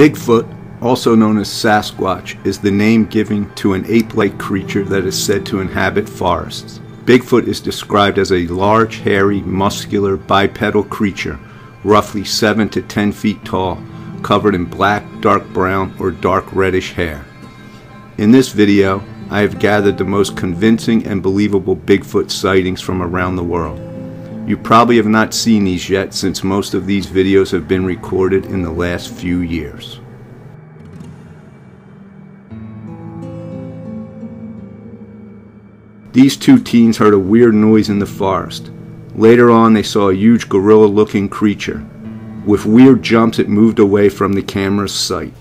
Bigfoot, also known as Sasquatch, is the name given to an ape-like creature that is said to inhabit forests. Bigfoot is described as a large, hairy, muscular, bipedal creature, roughly 7 to 10 feet tall, covered in black, dark brown, or dark reddish hair. In this video, I have gathered the most convincing and believable Bigfoot sightings from around the world. You probably have not seen these yet since most of these videos have been recorded in the last few years. These two teens heard a weird noise in the forest. Later on, they saw a huge gorilla looking creature. With weird jumps, it moved away from the camera's sight.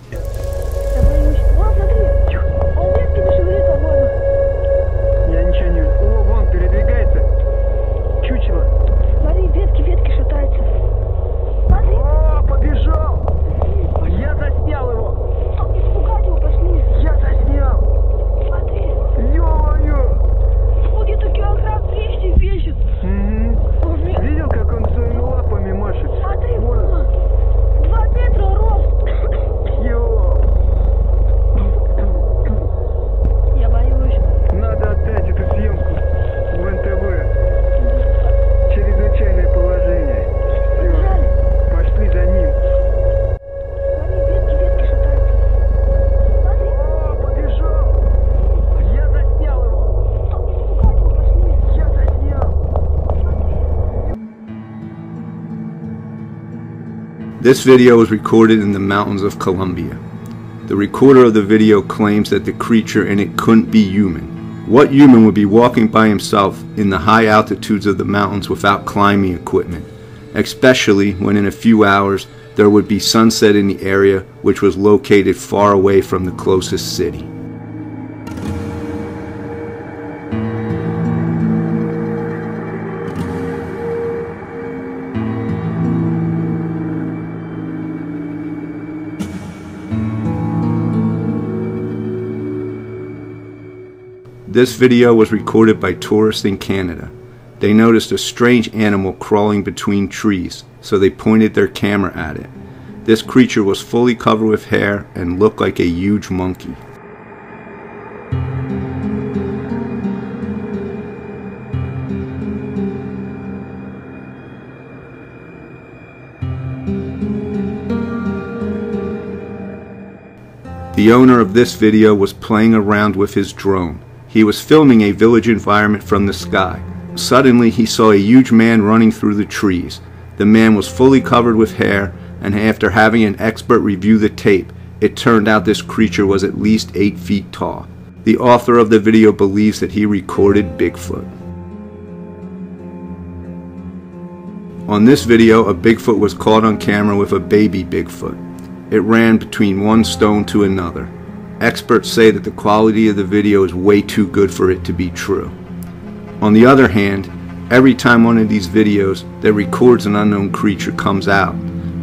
This video was recorded in the mountains of Colombia. The recorder of the video claims that the creature in it couldn't be human. What human would be walking by himself in the high altitudes of the mountains without climbing equipment, especially when in a few hours there would be sunset in the area which was located far away from the closest city. This video was recorded by tourists in Canada. They noticed a strange animal crawling between trees, so they pointed their camera at it. This creature was fully covered with hair and looked like a huge monkey. The owner of this video was playing around with his drone. He was filming a village environment from the sky. Suddenly, he saw a huge man running through the trees. The man was fully covered with hair, and after having an expert review the tape, it turned out this creature was at least 8 feet tall. The author of the video believes that he recorded Bigfoot. On this video, a Bigfoot was caught on camera with a baby Bigfoot. It ran between one stone to another. Experts say that the quality of the video is way too good for it to be true. On the other hand, every time one of these videos that records an unknown creature comes out,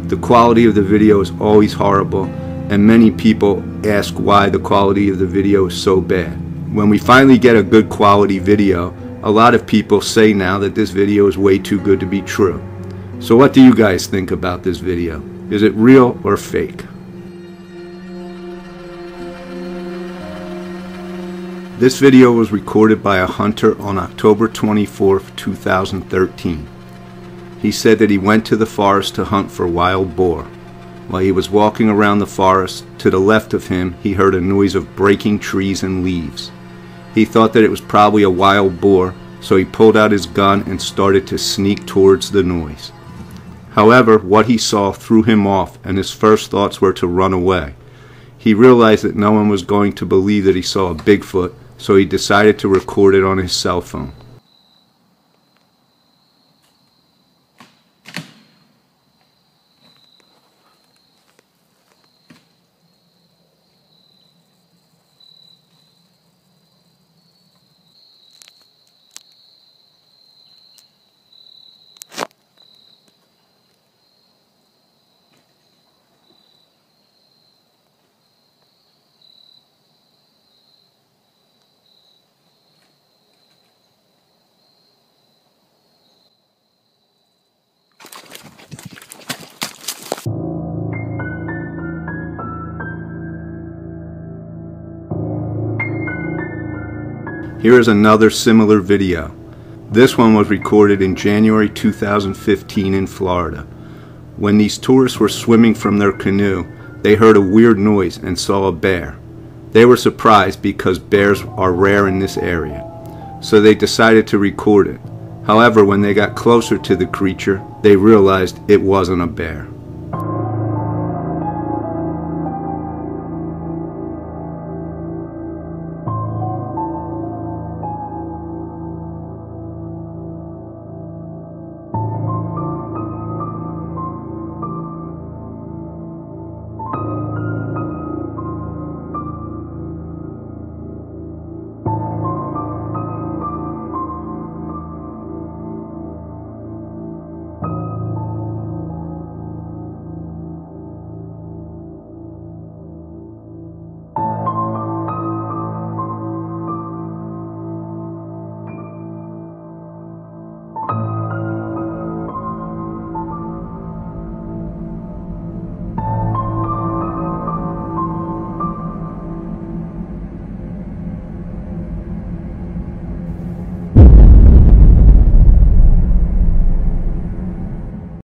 the quality of the video is always horrible and many people ask why the quality of the video is so bad. When we finally get a good quality video, a lot of people say now that this video is way too good to be true. So what do you guys think about this video? Is it real or fake? This video was recorded by a hunter on October 24, 2013. He said that he went to the forest to hunt for wild boar. While he was walking around the forest, to the left of him he heard a noise of breaking trees and leaves. He thought that it was probably a wild boar, so he pulled out his gun and started to sneak towards the noise. However, what he saw threw him off, and his first thoughts were to run away. He realized that no one was going to believe that he saw a Bigfoot, so he decided to record it on his cell phone. Here is another similar video. This one was recorded in January 2015 in Florida. When these tourists were swimming from their canoe, they heard a weird noise and saw a bear. They were surprised because bears are rare in this area, so they decided to record it. However, when they got closer to the creature, they realized it wasn't a bear.